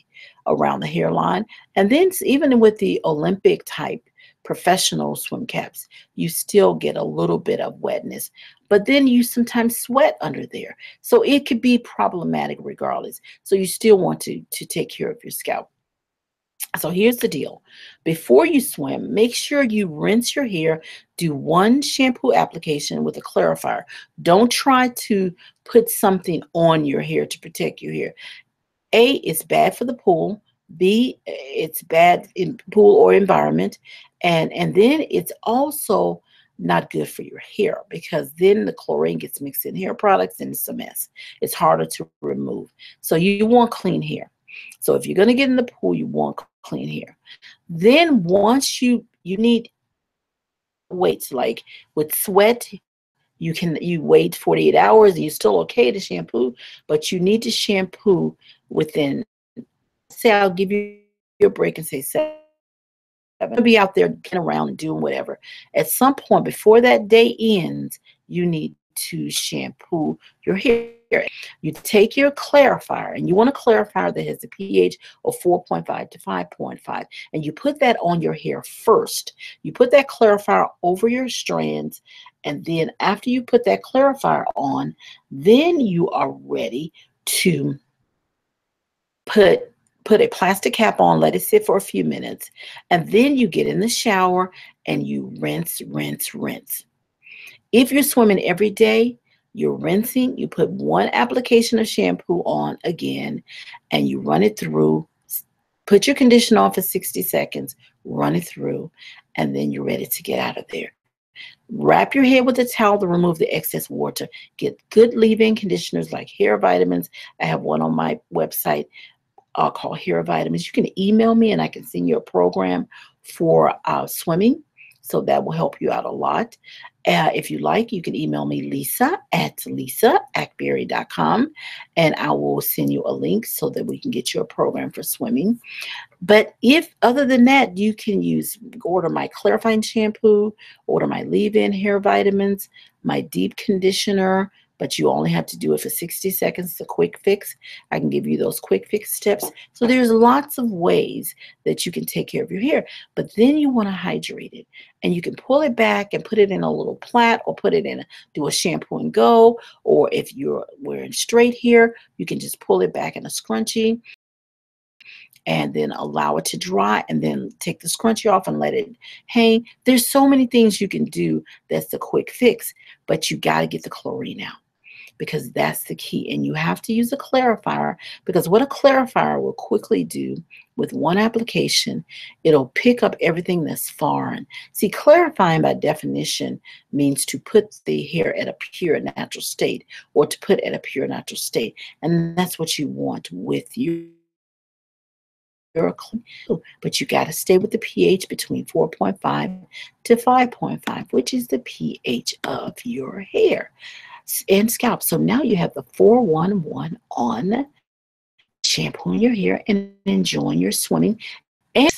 around the hairline. And then even with the Olympic type professional swim caps, you still get a little bit of wetness. But then you sometimes sweat under there. So it could be problematic regardless. So you still want to, to take care of your scalp. So here's the deal. Before you swim, make sure you rinse your hair. Do one shampoo application with a clarifier. Don't try to put something on your hair to protect your hair. A, it's bad for the pool. B, it's bad in pool or environment. And, and then it's also not good for your hair because then the chlorine gets mixed in hair products and it's a mess. It's harder to remove. So you want clean hair. So if you're going to get in the pool, you want clean hair. Then once you you need weights like with sweat, you can you wait 48 hours you're still okay to shampoo, but you need to shampoo within say I'll give you your break and say seven. Gonna be out there getting around and doing whatever. At some point before that day ends, you need to shampoo your hair. You take your clarifier, and you want a clarifier that has a pH of 4.5 to 5.5, and you put that on your hair first. You put that clarifier over your strands, and then after you put that clarifier on, then you are ready to put put a plastic cap on, let it sit for a few minutes, and then you get in the shower and you rinse, rinse, rinse. If you're swimming every day, you're rinsing, you put one application of shampoo on again, and you run it through. Put your conditioner on for 60 seconds, run it through, and then you're ready to get out of there. Wrap your hair with a towel to remove the excess water. Get good leave-in conditioners like hair vitamins. I have one on my website uh, called Hair Vitamins. You can email me and I can send you a program for uh, swimming. So that will help you out a lot. Uh, if you like, you can email me lisa at lisa at berry.com and I will send you a link so that we can get you a program for swimming. But if other than that, you can use order my clarifying shampoo, order my leave-in hair vitamins, my deep conditioner, but you only have to do it for 60 seconds. the quick fix. I can give you those quick fix tips. So there's lots of ways that you can take care of your hair, but then you want to hydrate it and you can pull it back and put it in a little plait or put it in, a, do a shampoo and go. Or if you're wearing straight hair, you can just pull it back in a scrunchie and then allow it to dry and then take the scrunchie off and let it hang. There's so many things you can do that's the quick fix, but you got to get the chlorine out because that's the key. And you have to use a clarifier because what a clarifier will quickly do with one application, it'll pick up everything that's foreign. See, clarifying by definition means to put the hair at a pure natural state or to put at a pure natural state. And that's what you want with you but you got to stay with the pH between 4.5 to 5.5, which is the pH of your hair and scalp. So now you have the 411 on shampooing your hair and enjoying your swimming and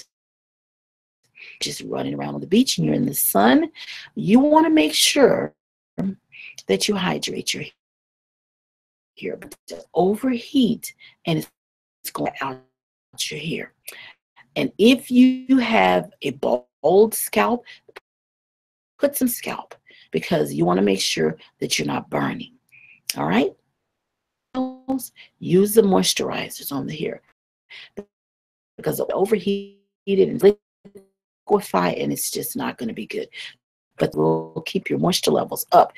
just running around on the beach and you're in the sun. You want to make sure that you hydrate your hair, but overheat and it's going out your hair. And if you have a bald scalp, put some scalp because you want to make sure that you're not burning. All right? Use the moisturizers on the hair because it overheated and liquefy and it's just not going to be good. But we'll keep your moisture levels up.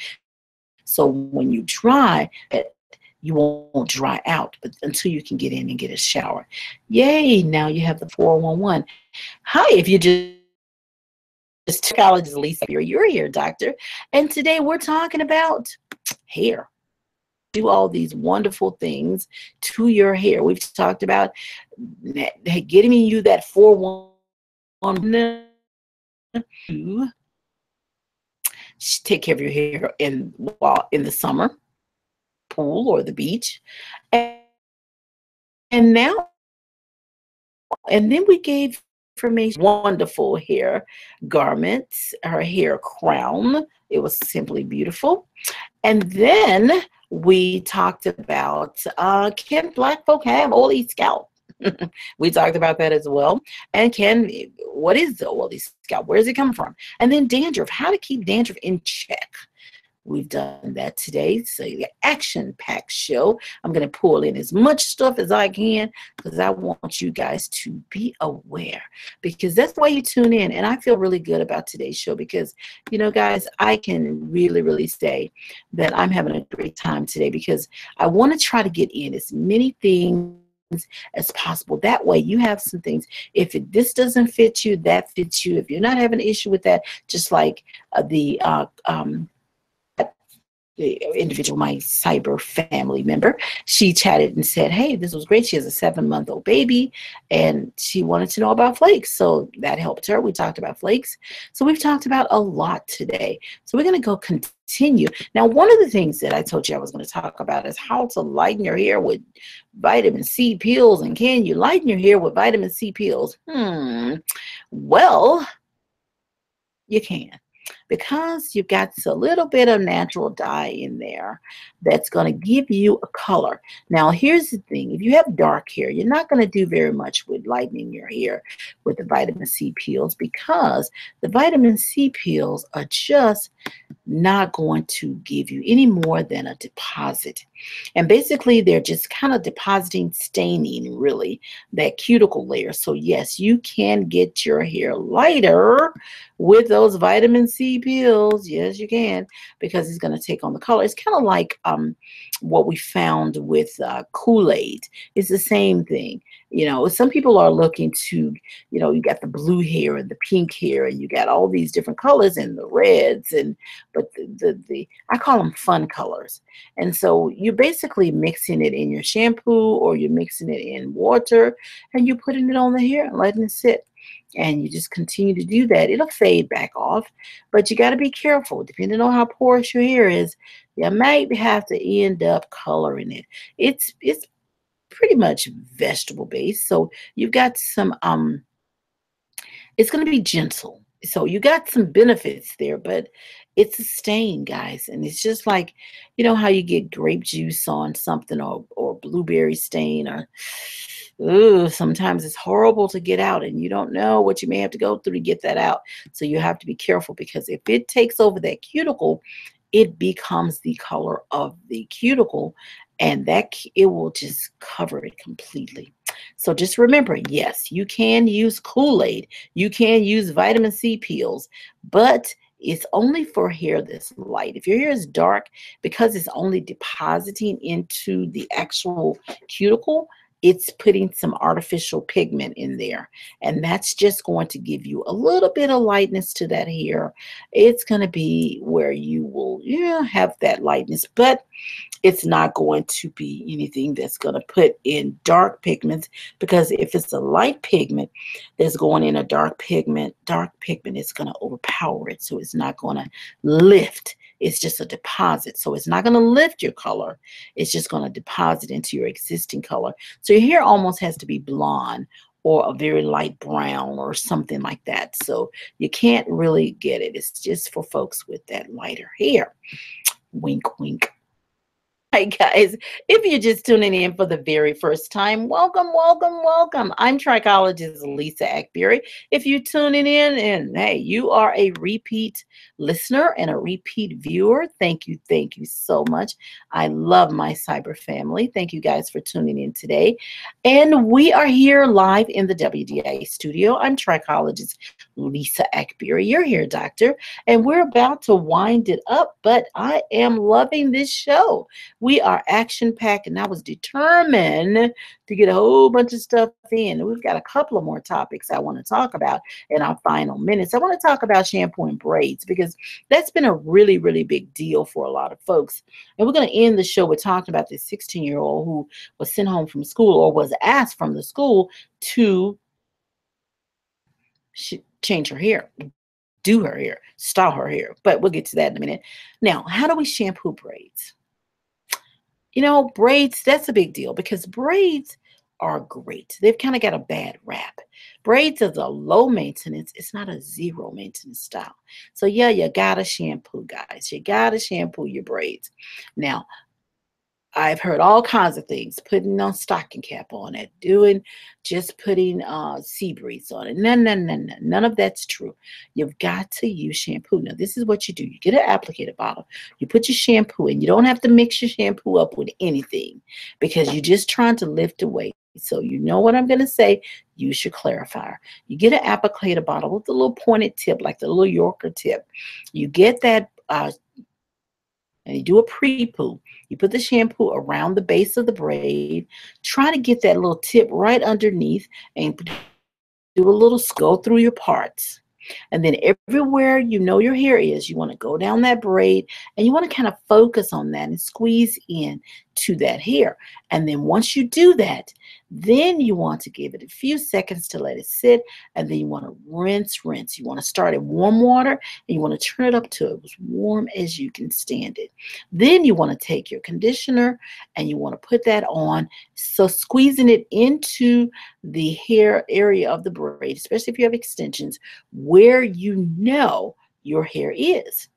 So when you dry, you won't dry out but until you can get in and get a shower. Yay, now you have the 411. Hi, if you just trichologist Lisa here. You're here, doctor. And today we're talking about hair. Do all these wonderful things to your hair. We've talked about getting you that 411 to take care of your hair in while in the summer pool or the beach. And, and now and then we gave information. Wonderful hair garments, her hair crown. It was simply beautiful. And then we talked about uh, can black folk have oily scalp? we talked about that as well. And can what is the oily scalp? Where does it come from? And then dandruff, how to keep dandruff in check. We've done that today. So the action packed show. I'm going to pull in as much stuff as I can because I want you guys to be aware because that's why you tune in. And I feel really good about today's show because, you know, guys, I can really, really say that I'm having a great time today because I want to try to get in as many things as possible. That way you have some things. If it, this doesn't fit you, that fits you. If you're not having an issue with that, just like uh, the uh, um, the individual, my cyber family member, she chatted and said, Hey, this was great. She has a seven month old baby and she wanted to know about flakes. So that helped her. We talked about flakes. So we've talked about a lot today. So we're going to go continue. Now, one of the things that I told you I was going to talk about is how to lighten your hair with vitamin C pills. And can you lighten your hair with vitamin C pills? Hmm. Well, you can because you've got a little bit of natural dye in there that's going to give you a color. Now, here's the thing. If you have dark hair, you're not going to do very much with lightening your hair with the vitamin C peels because the vitamin C peels are just not going to give you any more than a deposit. And basically, they're just kind of depositing, staining really that cuticle layer. So, yes, you can get your hair lighter with those vitamin C pills. Yes, you can, because it's going to take on the color. It's kind of like um, what we found with uh, Kool Aid. It's the same thing. You know, some people are looking to, you know, you got the blue hair and the pink hair, and you got all these different colors and the reds, and but the, the, the I call them fun colors. And so you're basically mixing it in your shampoo or you're mixing it in water, and you're putting it on the hair and letting it sit and you just continue to do that, it'll fade back off. But you got to be careful. Depending on how porous your hair is, you might have to end up coloring it. It's it's pretty much vegetable based. So you've got some um it's going to be gentle. So you got some benefits there, but it's a stain, guys. And it's just like, you know how you get grape juice on something or or blueberry stain or ooh, sometimes it's horrible to get out and you don't know what you may have to go through to get that out. So you have to be careful because if it takes over that cuticle, it becomes the color of the cuticle and that it will just cover it completely. So just remember, yes, you can use Kool-Aid, you can use vitamin C peels, but it's only for hair that's light. If your hair is dark, because it's only depositing into the actual cuticle, it's putting some artificial pigment in there. And that's just going to give you a little bit of lightness to that hair. It's going to be where you will yeah, have that lightness, but it's not going to be anything that's going to put in dark pigments because if it's a light pigment that's going in a dark pigment, dark pigment is going to overpower it. So it's not going to lift it's just a deposit. So it's not going to lift your color. It's just going to deposit into your existing color. So your hair almost has to be blonde or a very light brown or something like that. So you can't really get it. It's just for folks with that lighter hair. Wink, wink. Hi, guys. If you're just tuning in for the very first time, welcome, welcome, welcome. I'm trichologist Lisa Akbari. If you're tuning in and hey, you are a repeat listener and a repeat viewer, thank you, thank you so much. I love my cyber family. Thank you guys for tuning in today. And we are here live in the WDIA studio. I'm trichologist Lisa Akbari. You're here, doctor. And we're about to wind it up, but I am loving this show. We are action packed, and I was determined to get a whole bunch of stuff in. We've got a couple of more topics I want to talk about in our final minutes. I want to talk about shampoo and braids because that's been a really, really big deal for a lot of folks. And we're going to end the show with talking about this 16 year old who was sent home from school or was asked from the school to change her hair do her hair, style her hair. But we'll get to that in a minute. Now, how do we shampoo braids? you know, braids, that's a big deal because braids are great. They've kind of got a bad rap. Braids is a low maintenance, it's not a zero maintenance style. So, yeah, you gotta shampoo, guys. You gotta shampoo your braids. Now, I've heard all kinds of things, putting on stocking cap on it, doing just putting uh, sea breeze on it. No, no, no, no. None of that's true. You've got to use shampoo. Now, this is what you do. You get an applicator bottle. You put your shampoo in. You don't have to mix your shampoo up with anything because you're just trying to lift away. So you know what I'm going to say. Use your clarifier. You get an applicator bottle with a little pointed tip, like the little Yorker tip. You get that uh, and you do a pre-poo. You put the shampoo around the base of the braid. Try to get that little tip right underneath and do a little go through your parts. And then everywhere you know your hair is, you want to go down that braid and you want to kind of focus on that and squeeze in to that hair. And then once you do that, then you want to give it a few seconds to let it sit. And then you want to rinse, rinse. You want to start in warm water and you want to turn it up to as warm as you can stand it. Then you want to take your conditioner and you want to put that on. So squeezing it into the hair area of the braid, especially if you have extensions, where you know your hair is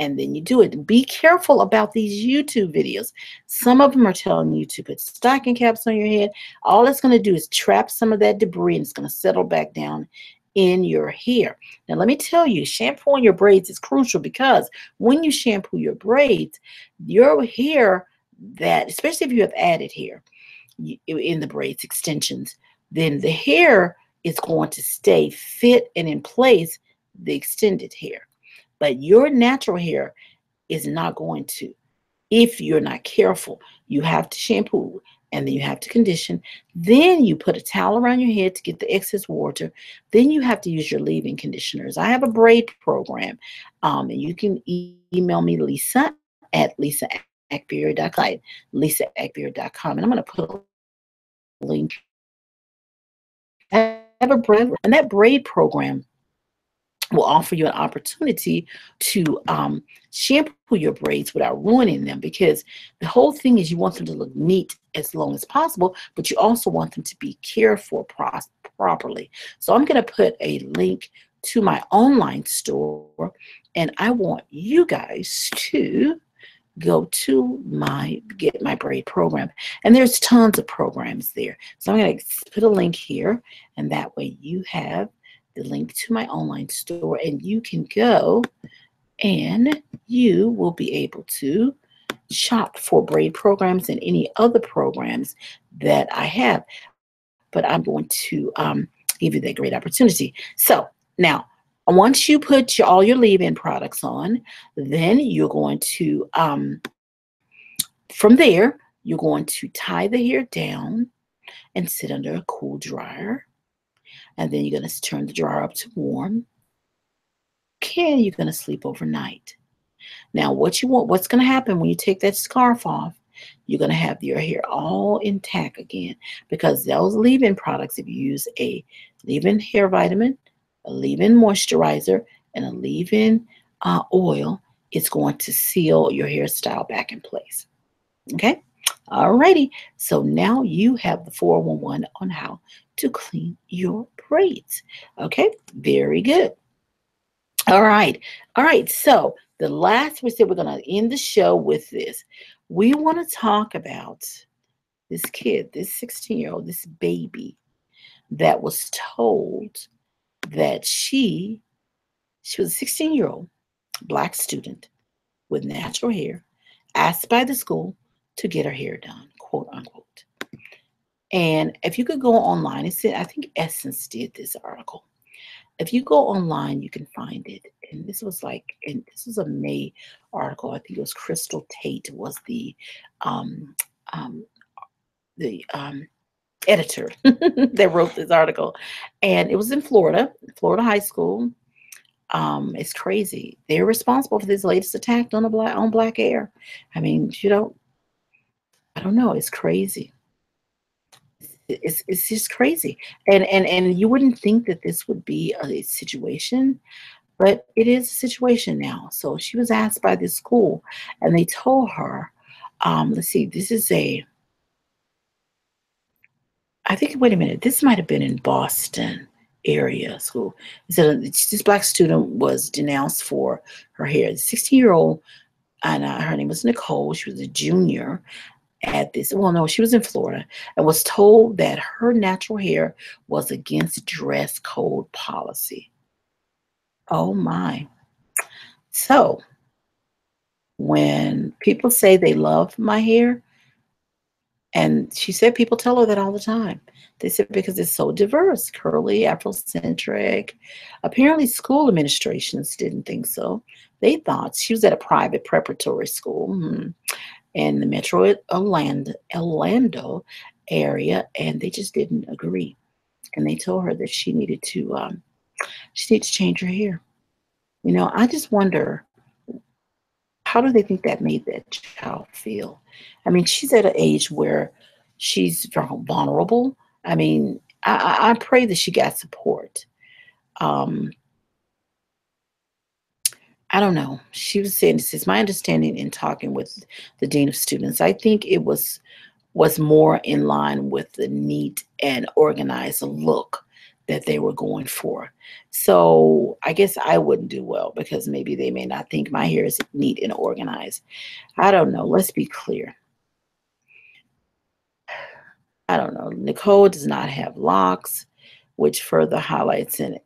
and then you do it. Be careful about these YouTube videos. Some of them are telling you to put stocking caps on your head. All it's going to do is trap some of that debris and it's going to settle back down in your hair. Now, let me tell you, shampooing your braids is crucial because when you shampoo your braids, your hair that, especially if you have added hair in the braids extensions, then the hair is going to stay fit and in place the extended hair. But your natural hair is not going to. If you're not careful, you have to shampoo and then you have to condition. Then you put a towel around your head to get the excess water. Then you have to use your leave-in conditioners. I have a braid program, um, and you can e email me Lisa at lisaakbari.com, lisaakbari.com, and I'm going to put a link. I have a braid, and that braid program will offer you an opportunity to um, shampoo your braids without ruining them because the whole thing is you want them to look neat as long as possible, but you also want them to be cared for pro properly. So I'm going to put a link to my online store and I want you guys to go to my get my braid program and there's tons of programs there so i'm going to put a link here and that way you have the link to my online store and you can go and you will be able to shop for braid programs and any other programs that I have. But I'm going to um, give you that great opportunity. So now, once you put your, all your leave-in products on, then you're going to, um, from there, you're going to tie the hair down and sit under a cool dryer and then you're going to turn the dryer up to warm. Okay, you're going to sleep overnight. Now, what you want, what's going to happen when you take that scarf off? You're going to have your hair all intact again because those leave-in products, if you use a leave-in hair vitamin, a leave-in moisturizer, and a leave-in uh, oil, it's going to seal your hairstyle back in place. Okay? Alrighty, so now you have the 411 on how to clean your braids. Okay, very good. All right, all right, so the last we said we're going to end the show with this. We want to talk about this kid, this 16 year old, this baby that was told that she, she was a 16 year old black student with natural hair, asked by the school to get her hair done, quote unquote. And if you could go online, it said, I think Essence did this article. If you go online, you can find it. And this was like, and this was a May article. I think it was Crystal Tate was the um, um, the um, editor that wrote this article, and it was in Florida, Florida high school. Um, it's crazy. They're responsible for this latest attack on a black on black air. I mean, you know, I don't know. It's crazy. It's, it's just crazy. And, and, and you wouldn't think that this would be a situation, but it is a situation now. So she was asked by the school and they told her, um, let's see, this is a, I think, wait a minute, this might have been in Boston area school. So this black student was denounced for her hair. The 16 year old, and uh, her name was Nicole. She was a junior at this. Well, no, she was in Florida and was told that her natural hair was against dress code policy. Oh my. So when people say they love my hair, and she said people tell her that all the time. They said because it's so diverse, curly, Afrocentric. Apparently, school administrations didn't think so. They thought she was at a private preparatory school hmm, in the metro Orlando, Orlando area, and they just didn't agree. And they told her that she needed to um, she needed to change her hair. You know, I just wonder how do they think that made that child feel? I mean, she's at an age where she's vulnerable. I mean, I, I pray that she got support. Um, I don't know. She was saying this is my understanding in talking with the dean of students. I think it was was more in line with the neat and organized look that they were going for. So I guess I wouldn't do well because maybe they may not think my hair is neat and organized. I don't know. Let's be clear. I don't know. Nicole does not have locks, which further highlights an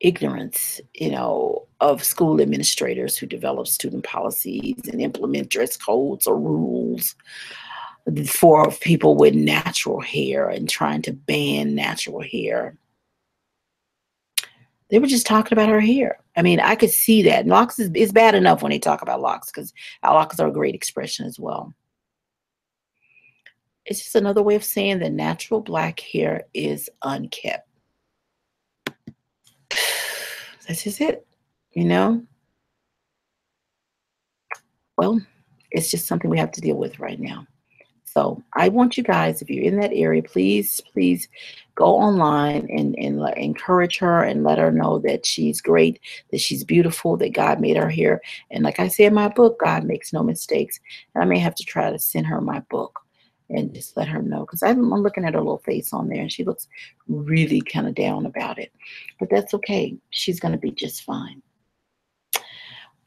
ignorance, you know, of school administrators who develop student policies and implement dress codes or rules for people with natural hair and trying to ban natural hair. They were just talking about her hair. I mean, I could see that. Locks is, is bad enough when they talk about locks because locks are a great expression as well. It's just another way of saying that natural black hair is unkept. That's just it, you know? Well, it's just something we have to deal with right now. So I want you guys, if you're in that area, please, please go online and, and let, encourage her and let her know that she's great, that she's beautiful, that God made her here. And like I say in my book, God makes no mistakes. And I may have to try to send her my book and just let her know because I'm, I'm looking at her little face on there and she looks really kind of down about it. But that's okay. She's going to be just fine.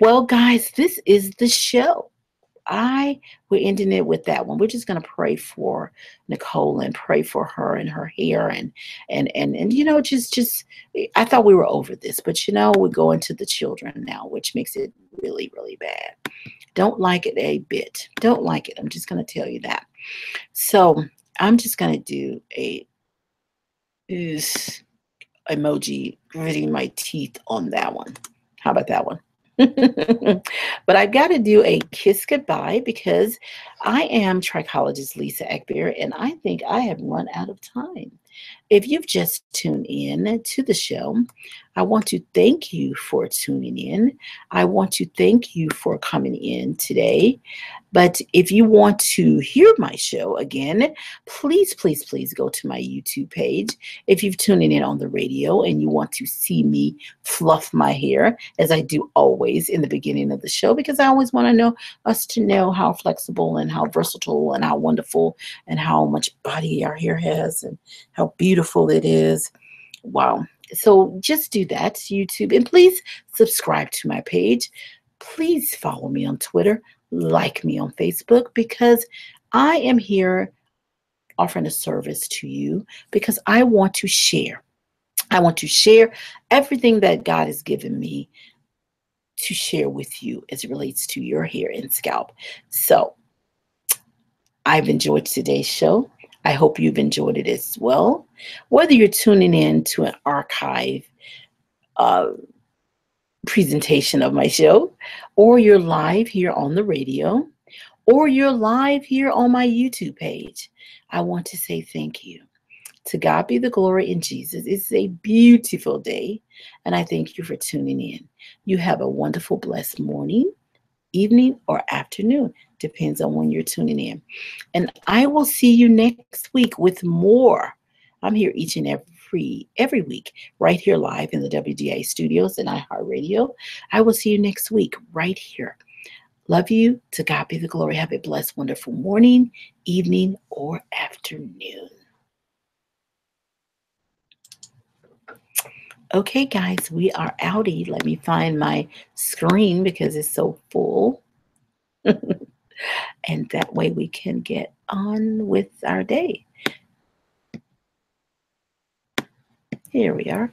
Well, guys, this is the show. I we're ending it with that one. We're just gonna pray for Nicole and pray for her and her hair and and and and you know just just I thought we were over this, but you know we're going to the children now, which makes it really really bad. Don't like it a bit. Don't like it. I'm just gonna tell you that. So I'm just gonna do a is emoji gritting my teeth on that one. How about that one? but I've got to do a kiss goodbye because I am trichologist Lisa Akbari and I think I have run out of time. If you've just tuned in to the show, I want to thank you for tuning in. I want to thank you for coming in today. But if you want to hear my show again, please, please, please go to my YouTube page. If you've tuned in on the radio and you want to see me fluff my hair, as I do always in the beginning of the show, because I always want to know us to know how flexible and how versatile and how wonderful and how much body our hair has and how beautiful it is. Wow. So just do that, YouTube. And please subscribe to my page. Please follow me on Twitter, like me on Facebook, because I am here offering a service to you because I want to share. I want to share everything that God has given me to share with you as it relates to your hair and scalp. So I've enjoyed today's show. I hope you've enjoyed it as well. Whether you're tuning in to an archive uh, presentation of my show, or you're live here on the radio, or you're live here on my YouTube page, I want to say thank you. To God be the glory in Jesus. It's a beautiful day, and I thank you for tuning in. You have a wonderful, blessed morning, evening, or afternoon. Depends on when you're tuning in. And I will see you next week with more. I'm here each and every every week, right here live in the WDIA studios and iHeartRadio. I will see you next week right here. Love you. To God be the glory. Have a blessed, wonderful morning, evening, or afternoon. Okay, guys, we are outie. Let me find my screen because it's so full. and that way we can get on with our day. Here we are.